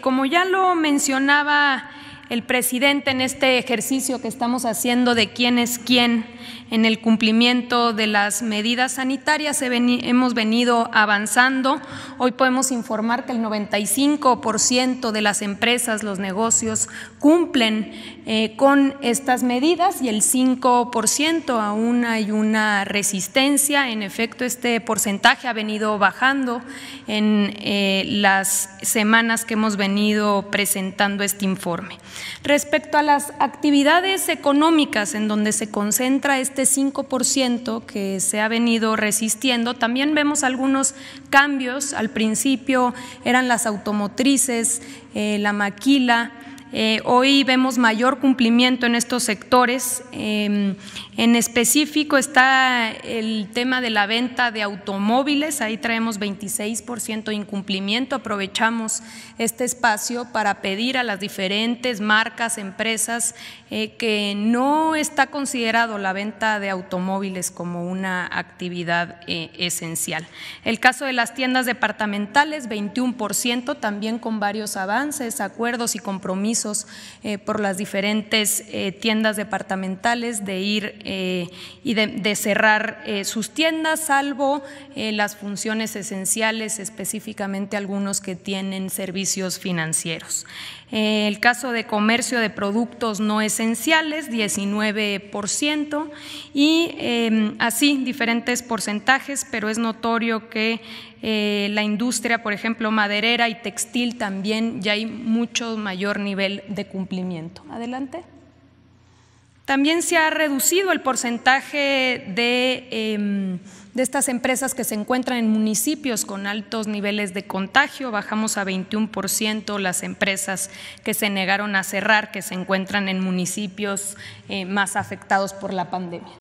Como ya lo mencionaba el presidente en este ejercicio que estamos haciendo de quién es quién en el cumplimiento de las medidas sanitarias. Hemos venido avanzando. Hoy podemos informar que el 95% de las empresas, los negocios, cumplen eh, con estas medidas y el 5% aún hay una resistencia. En efecto, este porcentaje ha venido bajando en eh, las semanas que hemos venido presentando este informe. Respecto a las actividades económicas en donde se concentra este 5% que se ha venido resistiendo, también vemos algunos cambios. Al principio eran las automotrices, eh, la maquila, eh, hoy vemos mayor cumplimiento en estos sectores. Em, en específico está el tema de la venta de automóviles, ahí traemos 26% de incumplimiento. Aprovechamos este espacio para pedir a las diferentes marcas, empresas, eh, que no está considerado la venta de automóviles como una actividad eh, esencial. El caso de las tiendas departamentales, 21%, también con varios avances, acuerdos y compromisos eh, por las diferentes eh, tiendas departamentales de ir eh, y de, cerrar sus tiendas, salvo las funciones esenciales, específicamente algunos que tienen servicios financieros. el caso de comercio de productos no esenciales, 19%, y em, así diferentes porcentajes, pero es notorio que la industria, por ejemplo, maderera y textil también ya hay mucho mayor nivel de cumplimiento. Adelante. También se ha reducido el porcentaje de, em, de, estas empresas que se encuentran en municipios con altos niveles de contagio. Bajamos a 21% las empresas que se negaron a cerrar, que se encuentran en municipios eh, más afectados por la pandemia.